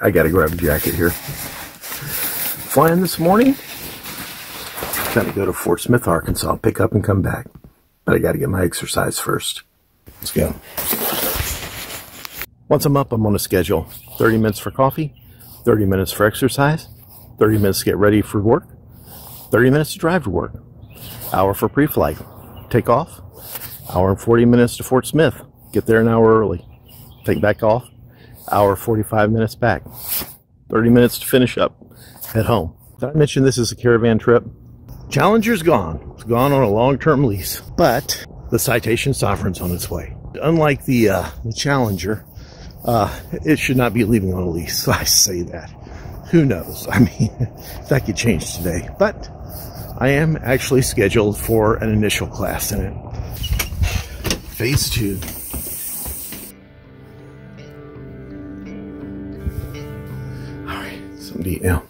I gotta grab a jacket here. Flying this morning. Gotta go to Fort Smith, Arkansas, pick up and come back. But I gotta get my exercise first. Let's go. Once I'm up, I'm on a schedule 30 minutes for coffee, 30 minutes for exercise, 30 minutes to get ready for work, 30 minutes to drive to work, hour for pre flight, take off, hour and 40 minutes to Fort Smith, get there an hour early, take back off, hour 45 minutes back, 30 minutes to finish up, head home. Did I mention this is a caravan trip? Challenger's gone. It's gone on a long term lease, but the Citation Sovereign's on its way. Unlike the, uh, the Challenger, uh, it should not be leaving on a lease. I say that. Who knows? I mean, that could change today. But I am actually scheduled for an initial class in it. Phase two. Something to eat now.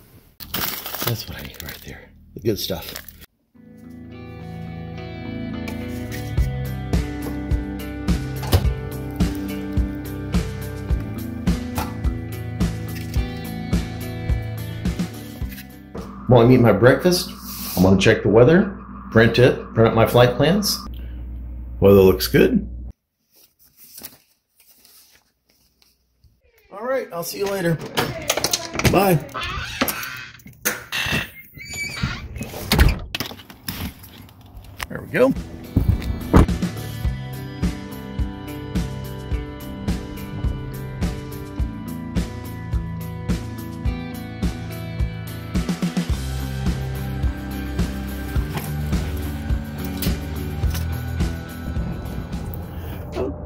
That's what I need right there. The good stuff. While I'm eating my breakfast, I'm going to check the weather, print it, print out my flight plans. Weather looks good. All right, I'll see you later. Bye. There we go.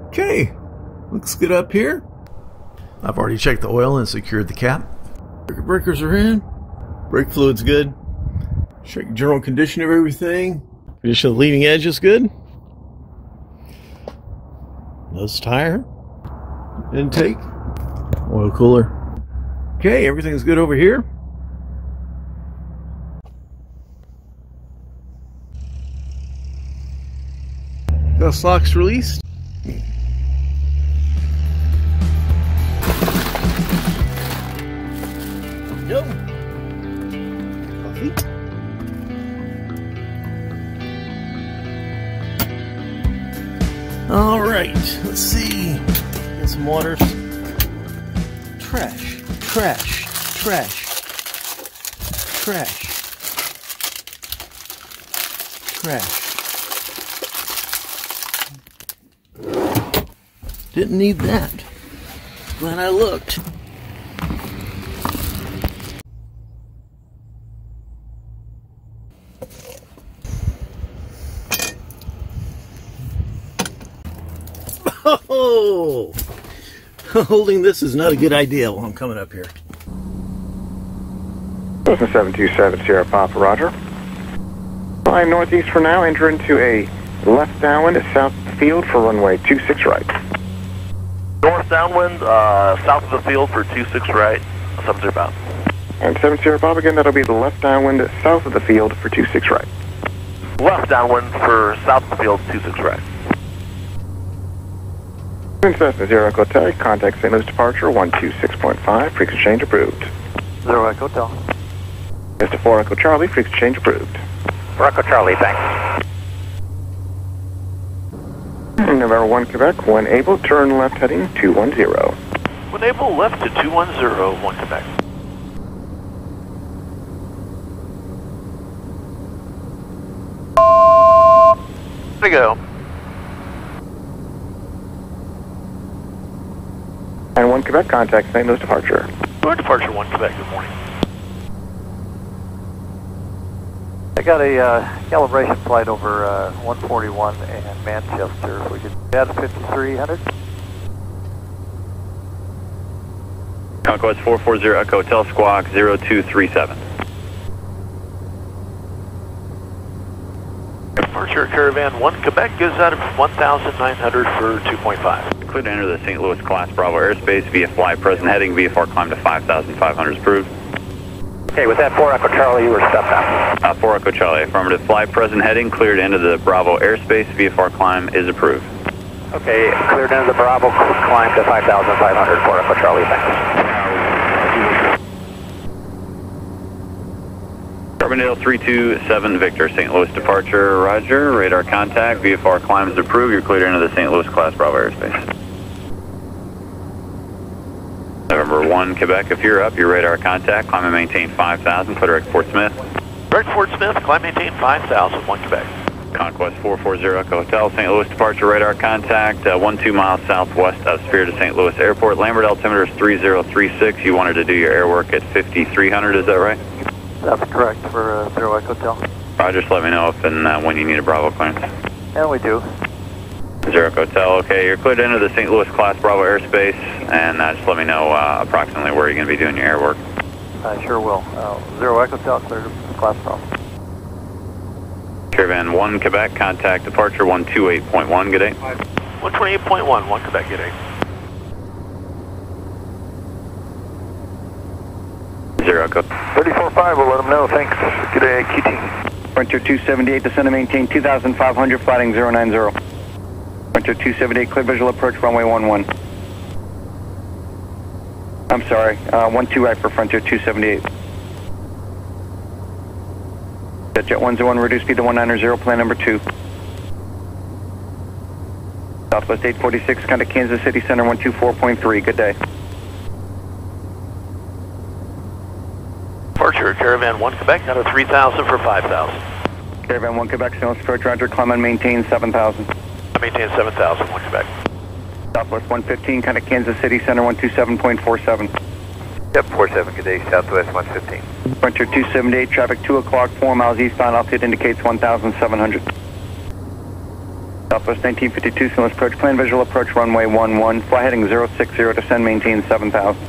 Okay, looks good up here. I've already checked the oil and secured the cap. Circuit breakers are in. Brake fluid's good. Check general condition of everything. Condition of the leading edge is good. Nose tire. Intake. Oil cooler. Okay, everything's good over here. Gust locks released. Right, let's see. Get some waters. Trash, trash, trash, trash, trash. Didn't need that. Glad I looked. Oh, holding this is not a good idea while I'm coming up here. Cessna 727 Sierra Papa, Roger. Flying northeast for now, enter into a left downwind at south field for runway 26 right. North downwind, uh, south of the field for 26 right, 70 bound. And 7 Sierra Papa again, that'll be the left downwind at south of the field for 26 right. Left downwind for south of the field, 26 right. Cessna Zero Echo Hotel, contact St. Louis departure 126.5, frequency change approved. Zero Echo Hotel. Mr. 4 Echo Charlie, frequency change approved. 4 Echo Charlie, thanks. November 1 Quebec, 1 able, turn left heading 210. When able, left to 210, 1 Quebec. There you go. 1 Quebec, contact St. Louis departure. North departure 1 Quebec, good morning. I got a uh, calibration flight over uh, 141 and Manchester. If we could add 5300. Conquest 440 Echo Hotel Squawk 0237. Departure Caravan 1 Quebec is out of 1,900 for 2.5 could enter the St. Louis Class Bravo airspace via fly present heading VFR climb to 5,500 is approved. Okay, with that 4 Echo Charlie, you were stepped out. Uh, 4 Echo Charlie, affirmative. Fly present heading cleared into the Bravo airspace. VFR climb is approved. Okay, cleared into the Bravo climb to 5,500. 4 Echo Charlie, thanks. Carbondale 327 Victor, St. Louis departure, roger. Radar contact, VFR climb is approved. You're cleared into the St. Louis class Bravo airspace. November 1, Quebec, if you're up, your radar contact, climb and maintain 5,000, clear direct Fort Smith. Direct Fort Smith, climb and maintain 5000, 1 Quebec. Conquest 440 Echo Hotel, St. Louis departure radar contact, uh, 1 2 miles southwest of Spirit of St. Louis Airport. Lambert altimeter is 3036. You wanted to do your air work at 5300, is that right? That's correct for uh, Zero Echo Hotel. Roger, just let me know if and uh, when you need a Bravo clearance. And we do. Zero Echo Hotel, okay, you're cleared into the St. Louis class Bravo airspace, and uh, just let me know uh, approximately where you're going to be doing your air work. I sure will. Uh, Zero Echo Hotel cleared for class Bravo. Caravan 1 Quebec, contact departure 128.1, good day. 128.1, 1 Quebec, good day. Zero Echo. 34.5, we'll let them know. Thanks. Good day, QT. Frontier 278, descend and maintain 2,500, flighting 090. Frontier 278, clear visual approach, runway 11. I'm sorry, uh, 12 right for Frontier 278. Jet Jet 101, reduce speed to 190, plan number 2. Southwest 846, contact Kansas City Center 124.3, good day. Departure, Caravan 1 Quebec, out of 3000 for 5000. Caravan 1 Quebec. Louis approach, roger, climb and maintain 7,000. I maintain 7000, 1 Quebec. Southwest 115, kind of Kansas City Center 127.47. Yep, 47, good day, Southwest 115. Frontier 278, traffic 2 o'clock, 4 miles eastbound, altitude indicates 1,700. Southwest 1952, St. Louis approach, plan visual approach, runway 11, fly heading 060, descend, maintain 7,000.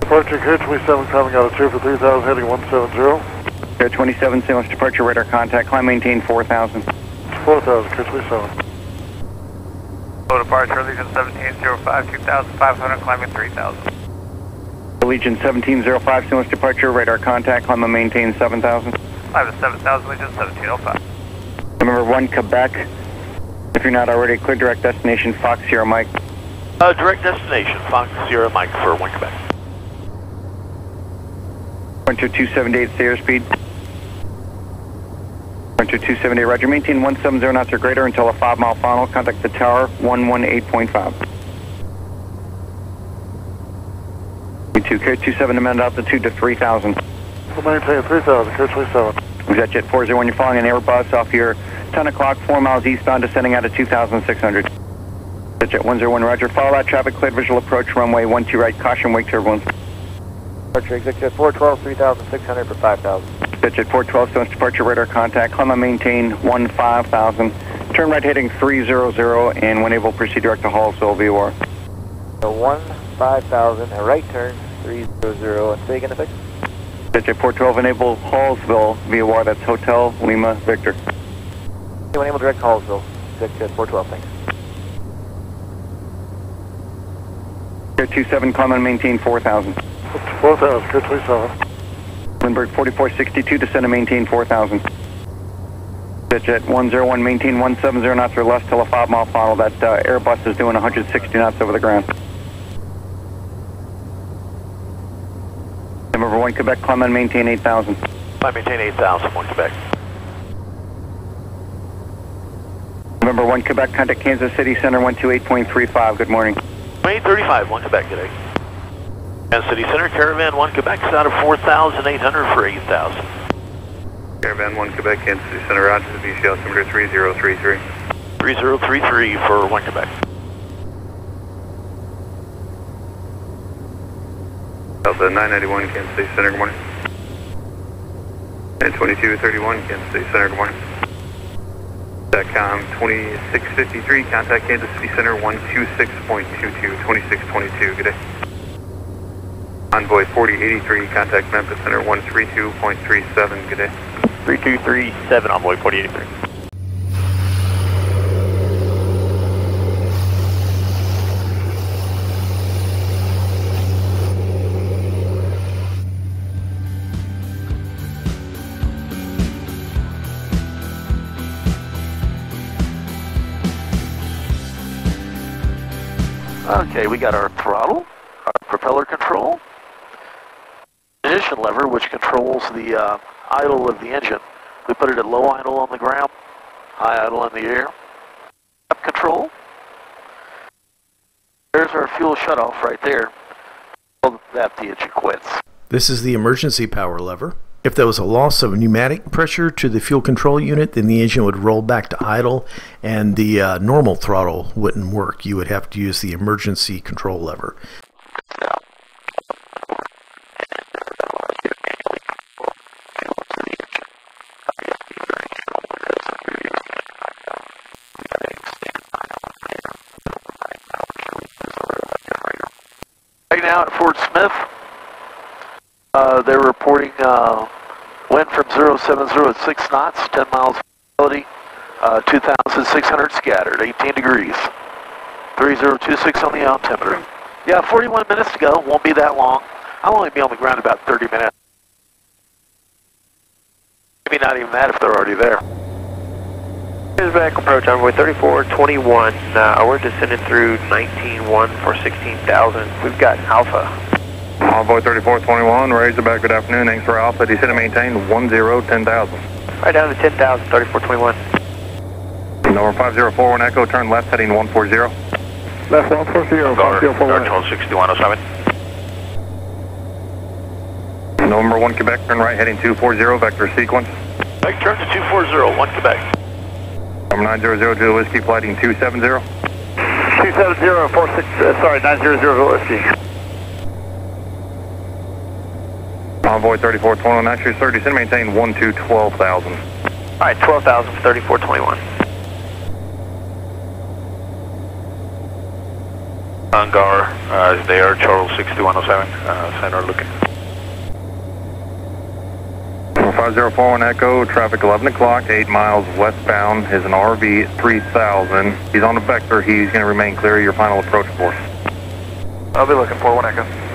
Departure Clear 27 coming out of 2 for 3000, heading 170. Air 27, St. Louis departure, radar contact, climb, maintain 4,000. 4000, Clear 27. Low departure, Allegiant 1705, 2500, climbing 3000. Allegiant 1705, St. Louis departure, radar contact, climb, and maintain 7,000. 5 to 7000, Allegiant 1705. Number 1, Quebec. If you're not already, clear direct destination, Fox Sierra Mike. Uh, direct destination, Fox Sierra Mike for 1 Quebec. Frontier 278, stay Frontier 278, roger. Maintain 170 knots or greater until a 5 mile final. Contact the tower 118.5. U2, carry 27 amended altitude to 3000. We'll maintain 3000, Clear 27. Jet Jet 401, you're following an Airbus off your 10 o'clock, 4 miles eastbound, descending out of 2600. Jet Jet 101, roger. Follow that traffic, cleared visual approach, runway 12 right. Caution, wake turbulence. Departure Executive 412, 3600 for 5000. Jet Jet 412, Stones departure radar contact. Climb and maintain 15,000. Turn right heading 300 and when able proceed direct to Hallsville VOR. So 1, 5000, a right turn, 300, and say again the fix. Jet Jet 412 enable Hallsville VOR, that's Hotel Lima Victor. Anyone able direct Hallsville, Executive 412, thanks. Air 27, climb and maintain 4,000. 4000, Clear 27. Lindbergh 4462, descend and maintain 4,000. Jet Jet 101, maintain 170 knots or less till a 5 mile final. That uh, Airbus is doing 160 knots over the ground. Number 1, Quebec, climb and maintain 8,000. I maintain 8000, 1 Quebec. November 1, Quebec, contact Kansas City Center 128.35. Good morning. 2835, 1 Quebec, good day. Kansas City Center, Caravan 1 Quebec, out of 4800 for 8000. Caravan 1 Quebec, Kansas City Center, roger, VC altimeter 3033. 3033 for 1 Quebec. Delta 991, Kansas City Center, good morning. And 2231, Kansas City Center, good morning. SATCOM 2653, contact Kansas City Center 126.22, 2622, good day. Envoy 4083, contact Memphis Center 132.37, good day. 3237, Envoy 4083. Okay, we got our throttle, our propeller control, ignition lever, which controls the uh, idle of the engine. We put it at low idle on the ground, high idle in the air. Up control. There's our fuel shutoff right there. That the engine quits. This is the emergency power lever. If there was a loss of pneumatic pressure to the fuel control unit, then the engine would roll back to idle and the uh, normal throttle wouldn't work. You would have to use the emergency control lever. Right now at Fort Smith, uh, they're reporting uh, wind from 0706 knots, 10 miles visibility, uh, 2,600 scattered, 18 degrees. 3026 on the altimeter. Yeah, 41 minutes to go. Won't be that long. I'll only be on the ground about 30 minutes. Maybe not even that if they're already there. Back approach envoy 3421. Uh, we're descending through 191 for 16,000. We've got Alpha. Envoy 3421, Razorback, good afternoon. Thanks for Alpha. Descend and maintain 10, 10,000. Right down to 10,000, 3421. Number 5041 Echo, turn left heading 140. Left 140, 5041. 126107. Number 1 Quebec, turn right heading 240, vector sequence. Back turn to 240, 1 Quebec. Number 900 Julia Whiskey, flighting 270. 270, 46, uh, sorry, 900 Whiskey. Envoy 3421, actually, sir, descend and maintain 12, 12,000. All right, 12,000 for 3421. Hangar uh, is there, Charles 6107, uh, center looking. 5041 Echo, traffic 11 o'clock, 8 miles westbound, is an RV 3000. He's on the vector, he's going to remain clear of your final approach course. I'll be looking for one Echo.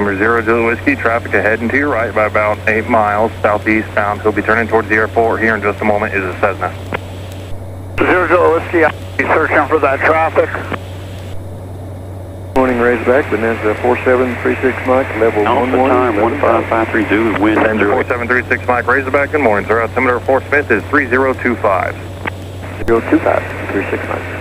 Number 0 Julia Whiskey, traffic ahead and to your right by about 8 miles southeastbound. He'll be turning towards the airport here in just a moment, is a Cessna. Zero Zero Whiskey, I'll be searching for that traffic. Morning, Razorback, Bonanza 4736 Mike, level Alpha 11. time 15530, wind Engine 0. 4736 Mike Razorback, good morning, sir. Altimeter Fort Smith is 3025. 025, 36 Mike.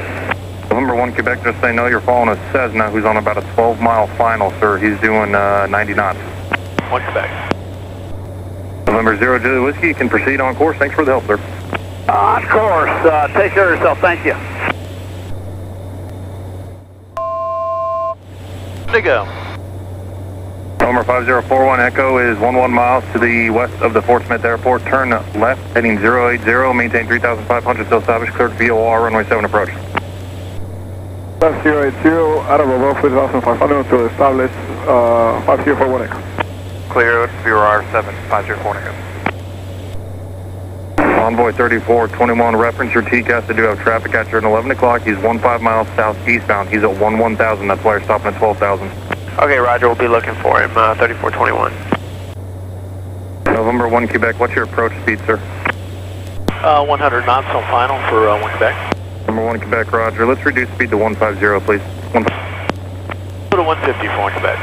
Number 1 Quebec, just say no, you're following a Cessna who's on about a 12 mile final, sir. He's doing uh, 90 knots. 1 Quebec. November 0 Julia Whiskey, you can proceed on course. Thanks for the help, sir. On course, uh, take care of yourself, thank you. To go. Number 5041 Echo is 11 miles to the west of the Fort Smith Airport. Turn left, heading 080, maintain 3500 still salvage, cleared VOR, runway 7 approach. Left 080, out of above 4500 to establish uh, 5041 Echo. Clear, VOR 7, 504 Echo. Envoy 3421, reference your TCAS to do have traffic at you at 11 o'clock. He's 15 miles south southeastbound. He's at 1 1000. That's why you're stopping at 12,000. Okay, Roger, we'll be looking for him, uh, 3421. November 1 Quebec, what's your approach speed, sir? Uh, 100 knots on final for uh, 1 Quebec. Number 1 Quebec, Roger. Let's reduce speed to 150, please. One, Go to 150 for 1 Quebec.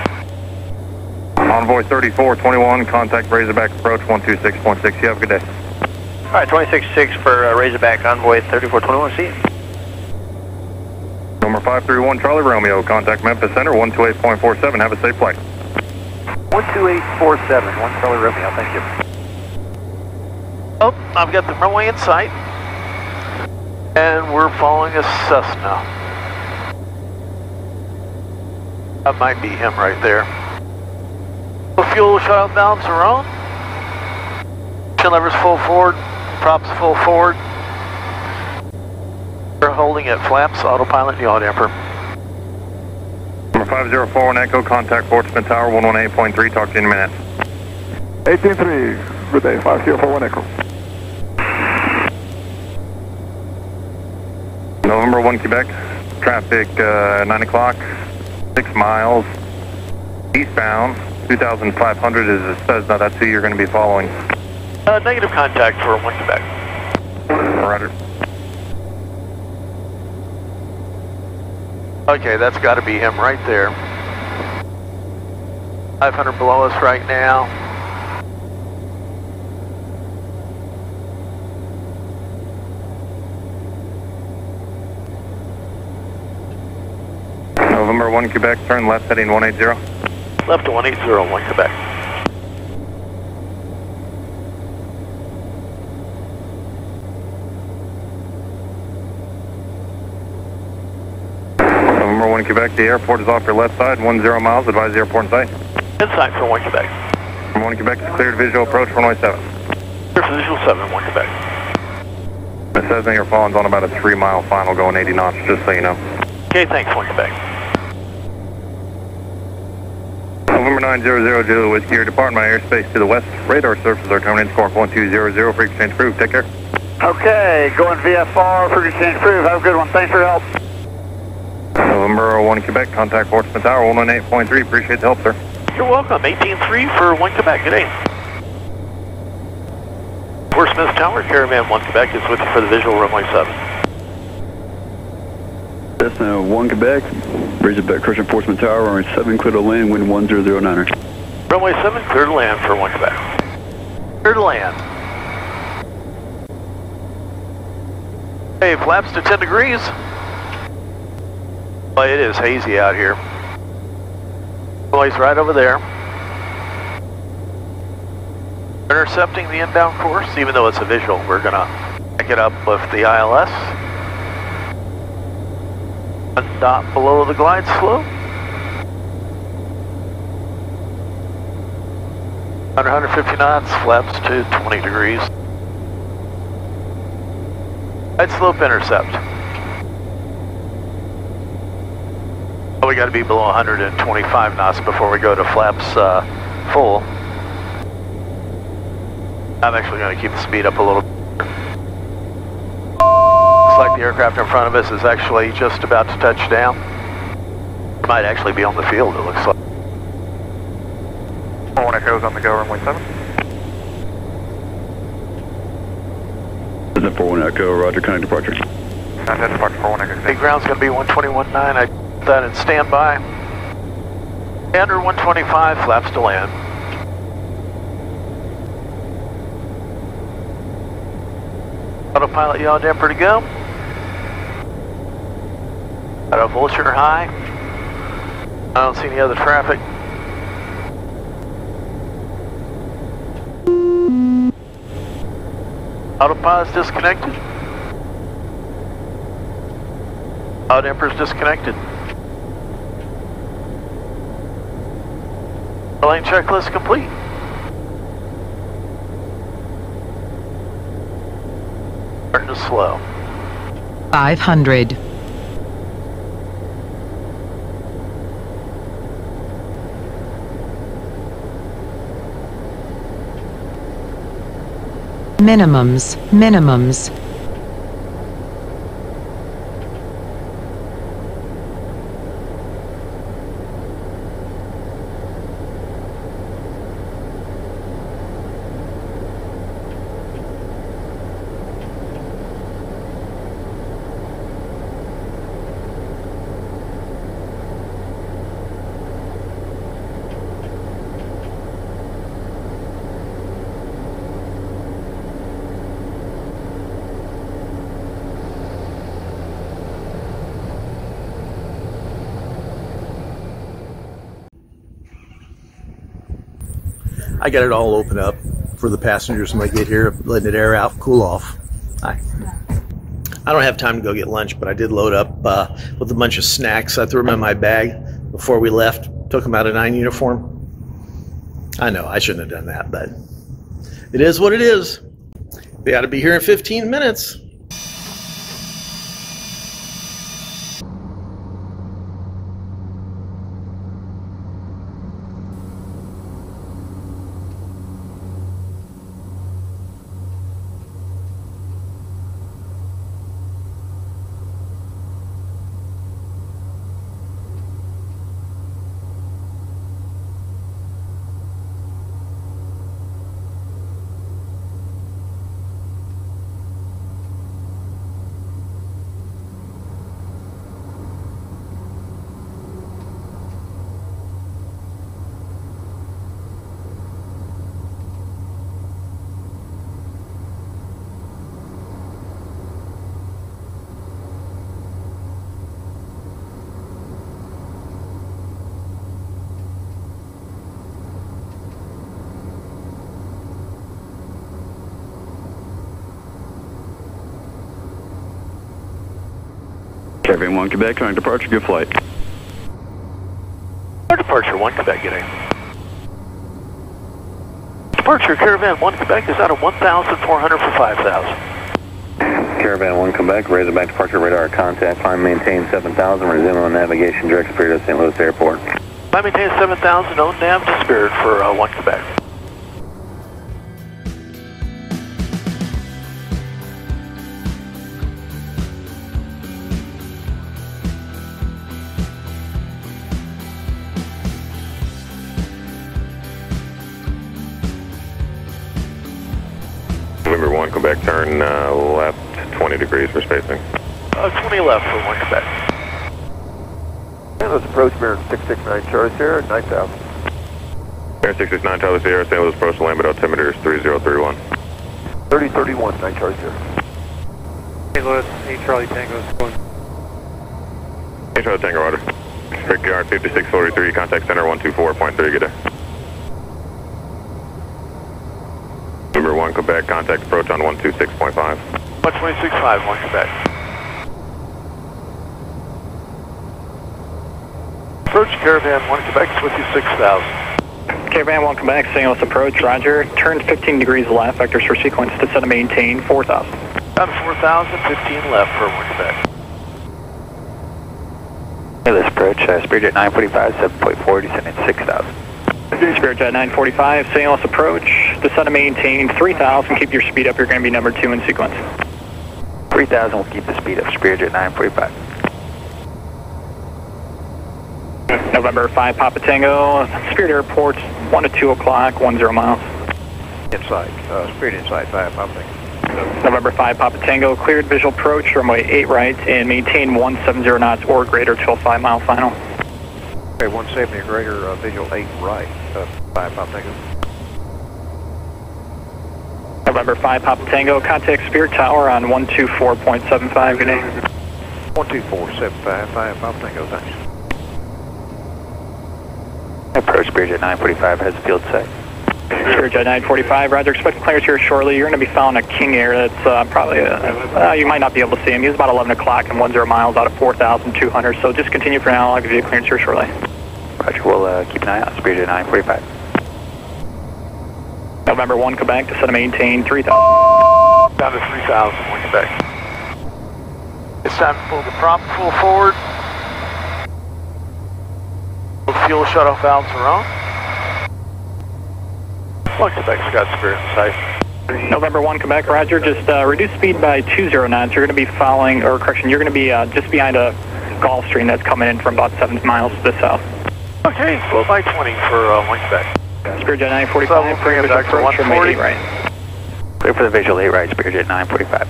Envoy 3421, contact Razorback approach 126.6. You have a good day. All right, 266 for uh, Razorback Envoy 3421, see you. Number 531 Charlie Romeo, contact Memphis Center 128.47. Have a safe flight. 12847, one Charlie Romeo, thank you. Oh, I've got the runway in sight. And we're following a Cessna. That might be him right there. The fuel shut valves are on. Chin levers full forward, props full forward. We're holding at flaps, autopilot, yaw damper. Number 5041 Echo, contact Fort Smith Tower 118.3. Talk to you in a minute. 183, good day, 5041 Echo. November 1 Quebec, traffic uh, 9 o'clock, 6 miles eastbound. 2,500 is a Cessna. That's who you're going to be following. Uh, negative contact for 1 Quebec. Roger. Okay, that's got to be him right there. 500 below us right now. 1 Quebec, turn left heading 180. Left to 180, 1 Quebec. November 1 Quebec, the airport is off your left side, 10 miles, advise the airport in sight. Inside for 1 Quebec. November 1 Quebec, cleared visual approach runway 7. Clear for visual 7, 1 Quebec. It says that your phone's on about a 3 mile final going 80 knots, just so you know. Okay, thanks, 1 Quebec. November 900 Julia Whiskey, you're my airspace to the west. Radar surfaces are terminating score 1200 for exchange approved. Take care. Okay, going VFR for exchange proof. Have a good one. Thanks for your help. Uh, November 1 Quebec, contact Fort Smith Tower 118.3. Appreciate the help, sir. You're welcome. 18-3 for 1 Quebec. Good day. Fort Smith Tower, Caravan 1 Quebec is with you for the visual runway 7. Cessna 1 Quebec, Razorback Crusher Fort Smith Tower, runway 7, clear to land, wind 1009er. Runway 7, clear to land for 1 Quebec. Clear to land. Hey, flaps to 10 degrees. Well, it is hazy out here. Boys right over there. Intercepting the inbound course, even though it's a visual, we're gonna pick it up with the ILS. One dot below the glide slope. Under 150 knots, flaps to 20 degrees. Glide slope intercept. Oh, we got to be below 125 knots before we go to flaps uh, full. I'm actually going to keep the speed up a little. Like the aircraft in front of us is actually just about to touch down. It might actually be on the field, it looks like. 1 Echo's on the go, runway 7. Cessna 41 Echo, roger, connect departure. Contact departure for 1 Echo. Big ground's going to be 121.9. I put that in standby. Under 125, flaps to land. Autopilot yaw damper to go. Got a vulture high. I don't see any other traffic. Autopilot's disconnected. Yaw damper's disconnected. Lane checklist complete. Starting to slow. 500. Minimums, minimums. I got it all open up for the passengers when they get here, letting it air out, cool off. I, I don't have time to go get lunch, but I did load up uh, with a bunch of snacks. I threw them in my bag before we left. Took them out of nine uniform. I know I shouldn't have done that, but it is what it is. They ought to be here in 15 minutes. Caravan 1 Quebec, current departure, good flight. Our departure 1 Quebec, getting. Departure Caravan 1 Quebec is out of 1,400 for 5,000. Caravan 1 Quebec, Razorback departure radar contact, climb maintain 7000, resume on navigation direct Spirit of St. Louis Airport. I maintain 7,000 on nav to Spirit for uh, 1 Quebec. 1, Quebec, turn uh, left 20 degrees for spacing. Uh, 20 left for 1 Quebec. And let's approach Spirit 669 Charlie Sierra, 9000. Air 669 Tyler Sierra, St. Louis approach land altimeter is 3031. 3031, 9 Charlie Sierra. St. Louis, 8 Charlie Tango, going. Hey, Charlie Tango, Roger. Brickyard 5643, contact center 124.3, good day. November 1, Quebec, contact approach on 126.5. 126.5, 1 Quebec. Approach Caravan 1 Quebec, switch you 6,000. Caravan 1 Quebec, St. Louis approach, roger. Turn 15 degrees left, vectors for sequence, descend to maintain 4,000. Down to 4,000, 15 left for 1 Quebec. Hey, this approach, uh, Spirit 945, 7.4, descending 6,000. Spirit Jet 945, St. Louis approach, descend to maintain 3,000, keep your speed up, you're going to be number 2 in sequence. 3,000 will keep the speed up, Spirit Jet 945. November 5 Papa Tango, Spirit Airport, 1 to 2 o'clock, 10 miles. Inside, uh, Spirit inside, 5, I'm thinking. November 5 Papa Tango, cleared visual approach, runway 8 right, and maintain 170 knots or greater till 5 mile final. Okay, 170 greater, uh, visual 8 right, uh, 5, I'm thinking. November 5 Papa Tango, contact Spirit Tower on 124.75, good day. 12475, 5, I'm thinking, thanks. Approach Spirit Jet 945 has field sight. Spirit Jet 945, roger, expect clearance here shortly. You're going to be following a King Air that's uh, probably, uh, uh, you might not be able to see him. He's about 11 o'clock and 10 miles out of 4,200, so just continue for now. I'll give you a clearance here shortly. Roger, we'll uh, keep an eye out, Spirit Jet 945. November 1 Quebec, descend to maintain 3,000. Down to 3,000, 1 Quebec. It's time to pull the prop full forward. Fuel shut-off valves are on. 1 Quebec's got Spirit in. November 1 Quebec, roger, just uh, reduce speed by 20 knots. You're going to be following, or correction, you're going to be uh, just behind a Gulfstream that's coming in from about 7 miles to the south. Okay, slow by 20 for uh, 1 Quebec. Spirit Jet 945, clear visual approach from 8 right. Clear for the visual 8 right, Spirit Jet 945.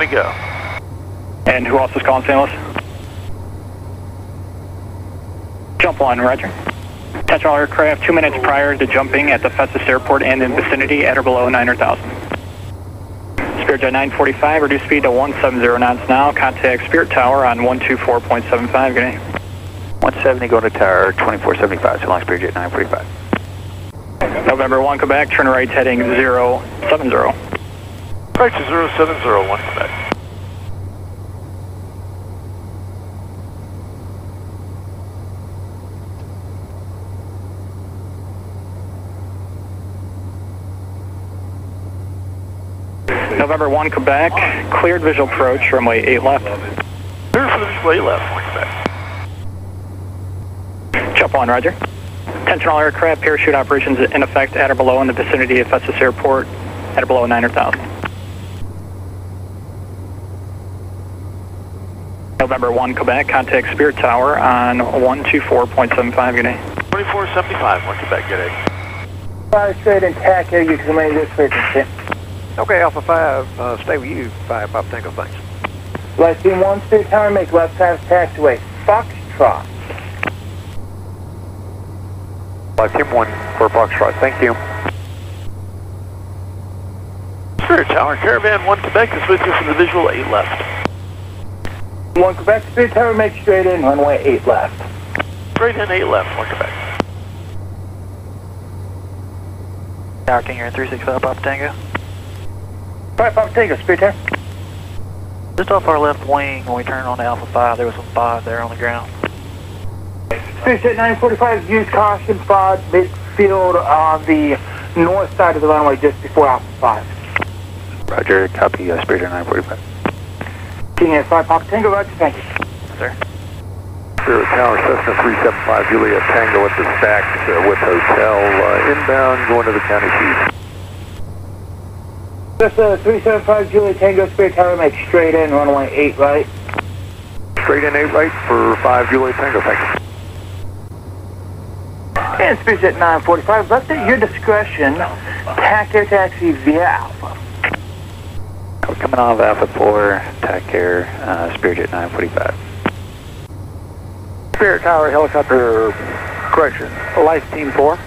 We go. And who else is calling St. Louis? Jump one, roger. Touch all aircraft two minutes prior to jumping at the Festus Airport and in vicinity at or below 900,000. Spirit Jet 945, reduce speed to 170 knots now. Contact Spirit Tower on 124.75, good day. 170 go to tower 2475, so long Spirit Jet 945. November 1 Quebec, turn right heading 070. Right to 070, 1 Quebec. November 1 Quebec, cleared visual approach, runway 8 left. Clear for the visual 8 left, Quebec. Jump on, roger. Attention all aircraft, parachute operations in effect at or below in the vicinity of Festus Airport at or below 900,000. November 1 Quebec, contact Spirit Tower on 124.75, good day. 2475, 1 Quebec, good day. Fire straight and tack here, you can make this frequency. Okay, Alpha 5, uh, stay with you, 5, Pop Tango, thanks. Life Team 1, Spirit Tower, make left side of taxiway. Foxtrot. Life Team 1 for Foxtrot, thank you. Spirit Tower, Caravan 1 Quebec is with you for the visual 8 left. 1 Quebec, Spirit Tower, make straight in, runway 8 left. Straight in 8 left, 1 Quebec. Tower King Air 365 Pop Tango. Five Papa Tango, Spirit Tower. Just off our left wing when we turned on Alpha 5, there was some fog there on the ground. Spirit Jet 945, use caution, FOD, midfield on the north side of the runway just before Alpha 5. Roger, copy, uh, Spirit Jet 945. King Air 5 Papa Tango, Roger, thank you. Sir. Spirit Tower, Cessna 375 Juliet Tango at the stack uh, with hotel uh, inbound going to the county seat. Just a 375 Juliet Tango, Spirit Tower, make straight in, runway 8 right. Straight in 8 right for 5 Juliet Tango, thank you. And Spirit Jet 945, left at your discretion, TAC air taxi via Alpha. We're coming off Alpha 4, TAC Air, uh, Spirit Jet 945. Spirit Tower helicopter correction. Life Team 4.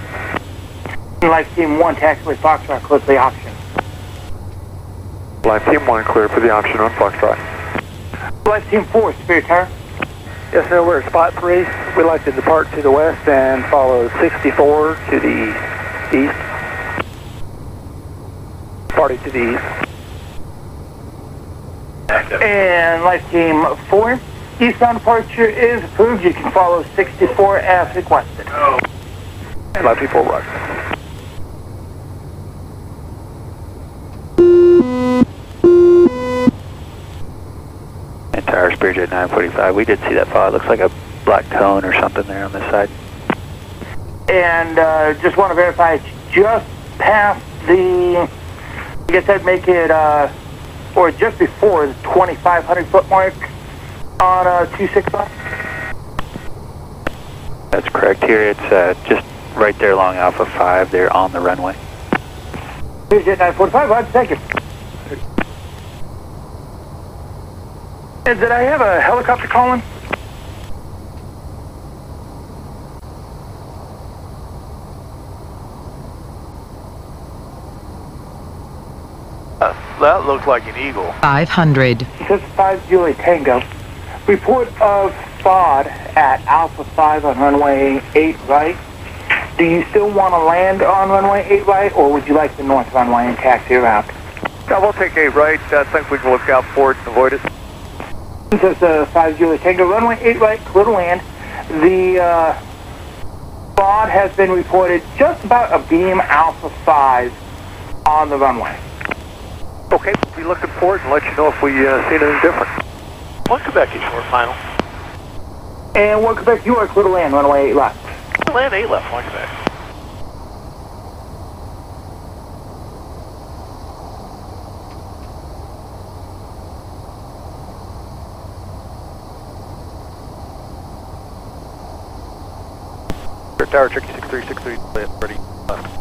Life Team 1, taxiway Foxtrot, close to the option. Life Team 1 clear for the option on Foxtrot. Life Team 4, Spirit Tower. Yes, sir, we're at spot 3. We'd like to depart to the west and follow 64 to the east. Party to the east. And Life Team 4, eastbound departure is approved. You can follow 64 as requested. Life Team 4 roger. Entire Spirit Jet 945. We did see that fog. Looks like a black cone or something there on this side. And uh, just want to verify it's just past the, I guess I'd make it, uh, or just before the 2,500 foot mark on uh, 265. That's correct. Here it's uh, just right there along Alpha 5. They're on the runway. Jet 945, Roger, thank you. And did I have a helicopter calling? Uh, that looked like an eagle. 500, This is 5 Juliet Tango. Report of FOD at Alpha 5 on runway 8 right. Do you still want to land on runway 8 right, or would you like the north runway and taxi around? Yeah, we'll take 8 right. I think we can look out for it and avoid it. This is uh, 5 Juliet Tango, runway 8 right, clear to land. The uh, FOD has been reported just about a beam Alpha 5 on the runway. Okay, we'll be looking for it and let you know if we uh, see anything different. One Quebec is short final. And welcome back, you are clear to land, runway 8 left. Land 8 left, one Quebec. Tower, Tricky 6363, ready, left.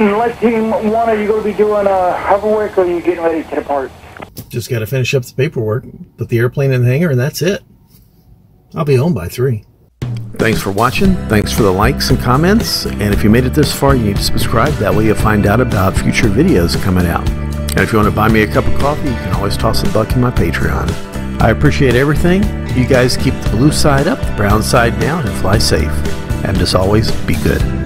And let team one, are you going to be doing uh, hover work or are you getting ready to depart? Just got to finish up the paperwork, put the airplane in the hangar, and that's it. I'll be home by 3. Thanks for watching. Thanks for the likes and comments. And if you made it this far, you need to subscribe. That way you'll find out about future videos coming out. And if you want to buy me a cup of coffee, you can always toss a buck in my Patreon. I appreciate everything. You guys keep the blue side up, the brown side down, and fly safe. And as always, be good.